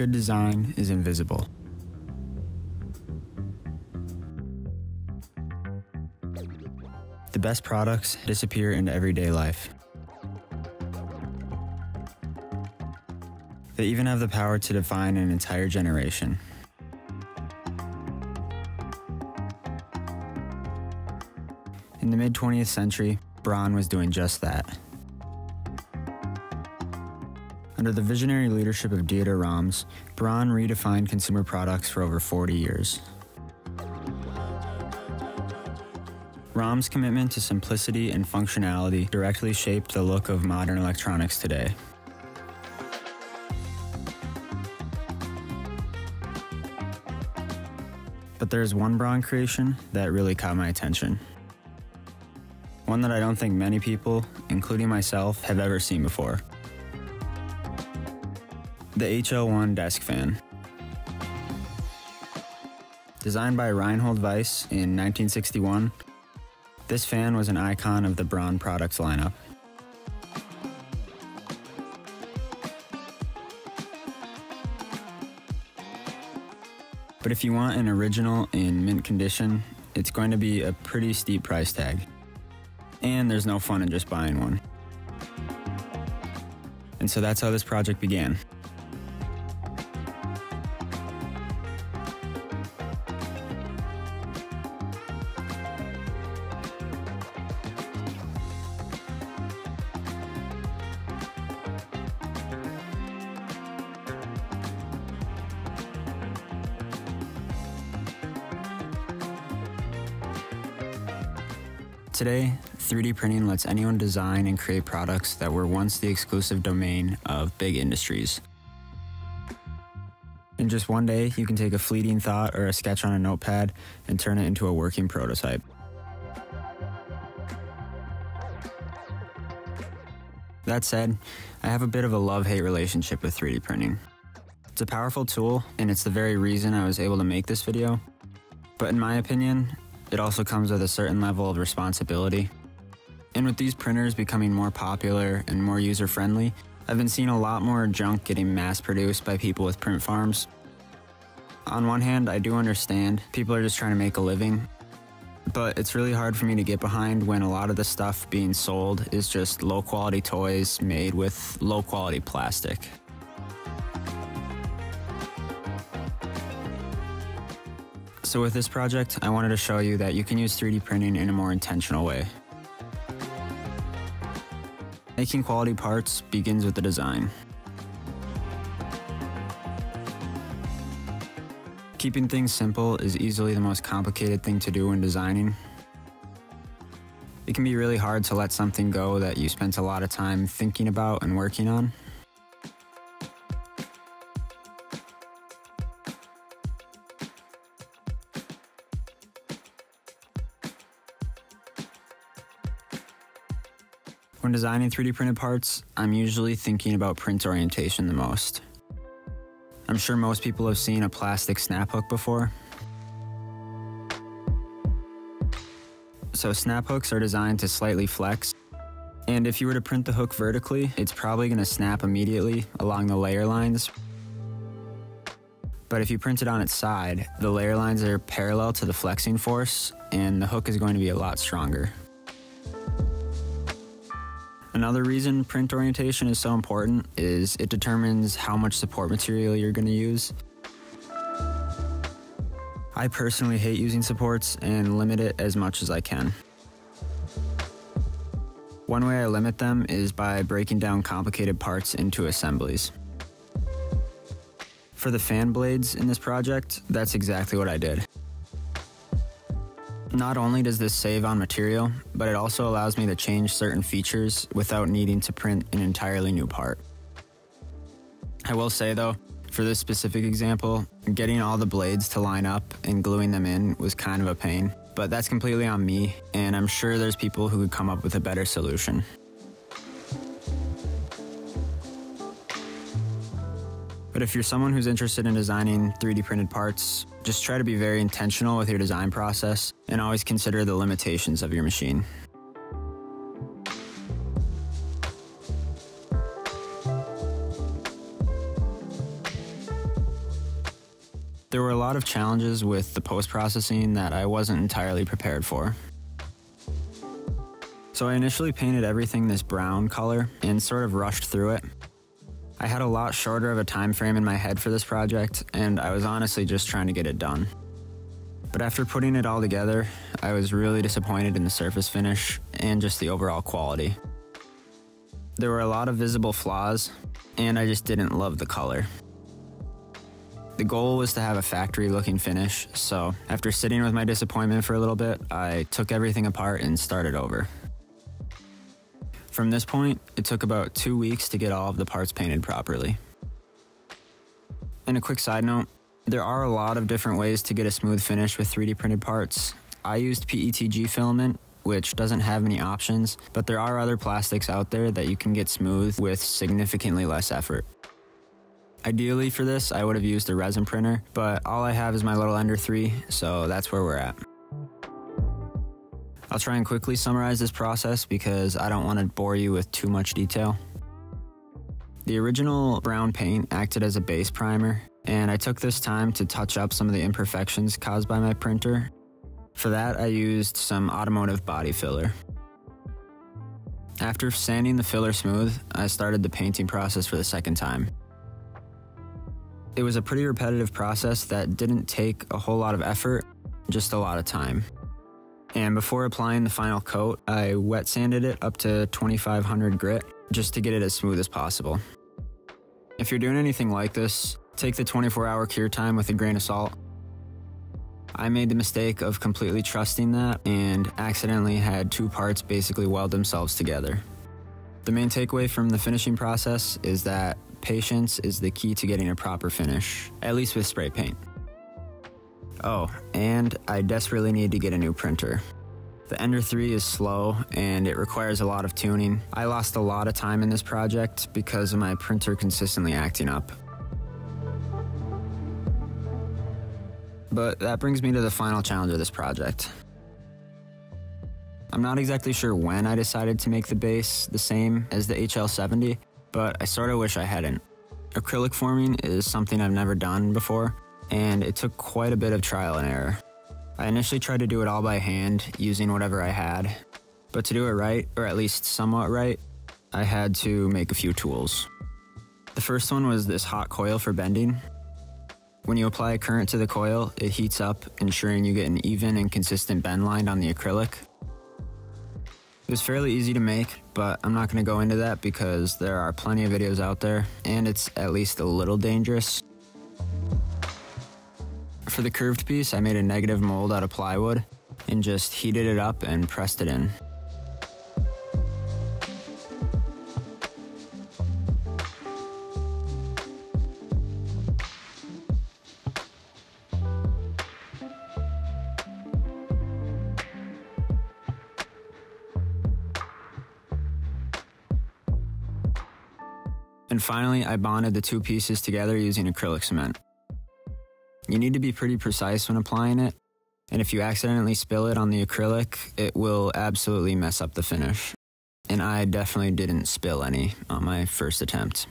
good design is invisible. The best products disappear into everyday life. They even have the power to define an entire generation. In the mid 20th century, Braun was doing just that. Under the visionary leadership of Dieter Rams, Braun redefined consumer products for over 40 years. Rams' commitment to simplicity and functionality directly shaped the look of modern electronics today. But there's one Braun creation that really caught my attention. One that I don't think many people, including myself, have ever seen before. The HL1 desk fan. Designed by Reinhold Weiss in 1961, this fan was an icon of the Braun products lineup. But if you want an original in mint condition, it's going to be a pretty steep price tag. And there's no fun in just buying one. And so that's how this project began. Today, 3D printing lets anyone design and create products that were once the exclusive domain of big industries. In just one day, you can take a fleeting thought or a sketch on a notepad and turn it into a working prototype. That said, I have a bit of a love hate relationship with 3D printing. It's a powerful tool, and it's the very reason I was able to make this video. But in my opinion, it also comes with a certain level of responsibility. And with these printers becoming more popular and more user friendly, I've been seeing a lot more junk getting mass produced by people with print farms. On one hand, I do understand people are just trying to make a living, but it's really hard for me to get behind when a lot of the stuff being sold is just low quality toys made with low quality plastic. So with this project, I wanted to show you that you can use 3D printing in a more intentional way. Making quality parts begins with the design. Keeping things simple is easily the most complicated thing to do when designing. It can be really hard to let something go that you spent a lot of time thinking about and working on. When designing 3D printed parts, I'm usually thinking about print orientation the most. I'm sure most people have seen a plastic snap hook before. So snap hooks are designed to slightly flex, and if you were to print the hook vertically, it's probably going to snap immediately along the layer lines. But if you print it on its side, the layer lines are parallel to the flexing force, and the hook is going to be a lot stronger. Another reason print orientation is so important is it determines how much support material you're going to use. I personally hate using supports and limit it as much as I can. One way I limit them is by breaking down complicated parts into assemblies. For the fan blades in this project, that's exactly what I did. Not only does this save on material, but it also allows me to change certain features without needing to print an entirely new part. I will say though, for this specific example, getting all the blades to line up and gluing them in was kind of a pain, but that's completely on me, and I'm sure there's people who could come up with a better solution. But if you're someone who's interested in designing 3D printed parts, just try to be very intentional with your design process and always consider the limitations of your machine. There were a lot of challenges with the post processing that I wasn't entirely prepared for. So I initially painted everything this brown color and sort of rushed through it. I had a lot shorter of a time frame in my head for this project, and I was honestly just trying to get it done. But after putting it all together, I was really disappointed in the surface finish and just the overall quality. There were a lot of visible flaws, and I just didn't love the color. The goal was to have a factory looking finish, so after sitting with my disappointment for a little bit, I took everything apart and started over. From this point, it took about two weeks to get all of the parts painted properly. And a quick side note, there are a lot of different ways to get a smooth finish with 3D printed parts. I used PETG filament, which doesn't have many options, but there are other plastics out there that you can get smooth with significantly less effort. Ideally for this, I would have used a resin printer, but all I have is my little Ender 3, so that's where we're at. I'll try and quickly summarize this process because I don't want to bore you with too much detail. The original brown paint acted as a base primer, and I took this time to touch up some of the imperfections caused by my printer. For that, I used some automotive body filler. After sanding the filler smooth, I started the painting process for the second time. It was a pretty repetitive process that didn't take a whole lot of effort, just a lot of time. And before applying the final coat, I wet sanded it up to 2500 grit just to get it as smooth as possible. If you're doing anything like this, take the 24 hour cure time with a grain of salt. I made the mistake of completely trusting that and accidentally had two parts basically weld themselves together. The main takeaway from the finishing process is that patience is the key to getting a proper finish, at least with spray paint. Oh, and I desperately need to get a new printer. The Ender 3 is slow and it requires a lot of tuning. I lost a lot of time in this project because of my printer consistently acting up. But that brings me to the final challenge of this project. I'm not exactly sure when I decided to make the base the same as the HL70, but I sort of wish I hadn't. Acrylic forming is something I've never done before, and it took quite a bit of trial and error. I initially tried to do it all by hand, using whatever I had, but to do it right, or at least somewhat right, I had to make a few tools. The first one was this hot coil for bending. When you apply a current to the coil, it heats up, ensuring you get an even and consistent bend line on the acrylic. It was fairly easy to make, but I'm not going to go into that because there are plenty of videos out there, and it's at least a little dangerous. For the curved piece, I made a negative mold out of plywood and just heated it up and pressed it in. And finally, I bonded the two pieces together using acrylic cement. You need to be pretty precise when applying it, and if you accidentally spill it on the acrylic, it will absolutely mess up the finish. And I definitely didn't spill any on my first attempt.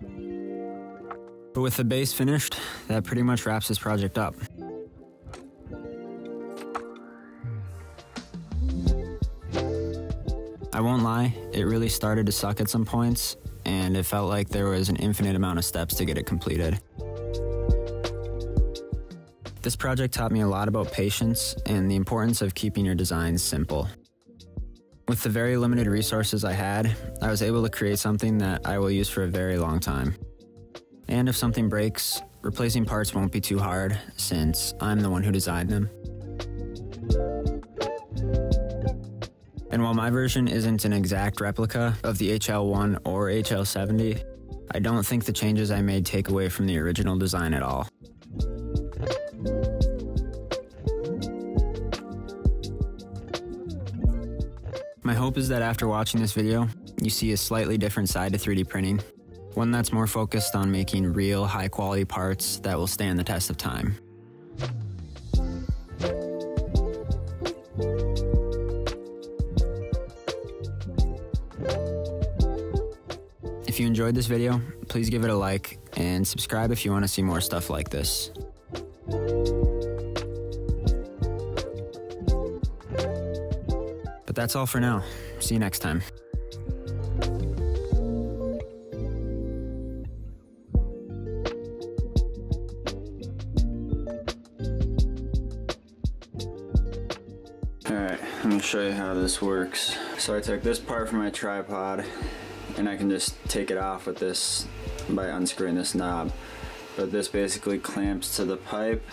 But with the base finished, that pretty much wraps this project up. I won't lie, it really started to suck at some points, and it felt like there was an infinite amount of steps to get it completed. This project taught me a lot about patience and the importance of keeping your designs simple. With the very limited resources I had, I was able to create something that I will use for a very long time. And if something breaks, replacing parts won't be too hard since I'm the one who designed them. And while my version isn't an exact replica of the HL1 or HL70, I don't think the changes I made take away from the original design at all. Hope is that after watching this video, you see a slightly different side to 3D printing, one that's more focused on making real high quality parts that will stand the test of time. If you enjoyed this video, please give it a like and subscribe if you want to see more stuff like this. But that's all for now. See you next time. Alright, I'm gonna show you how this works. So I took this part from my tripod and I can just take it off with this by unscrewing this knob. But this basically clamps to the pipe.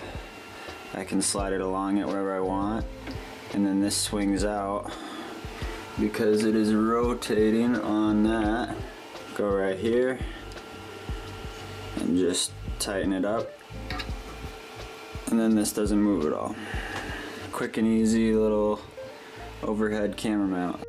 I can slide it along it wherever I want. And then this swings out because it is rotating on that. Go right here and just tighten it up. And then this doesn't move at all. Quick and easy little overhead camera mount.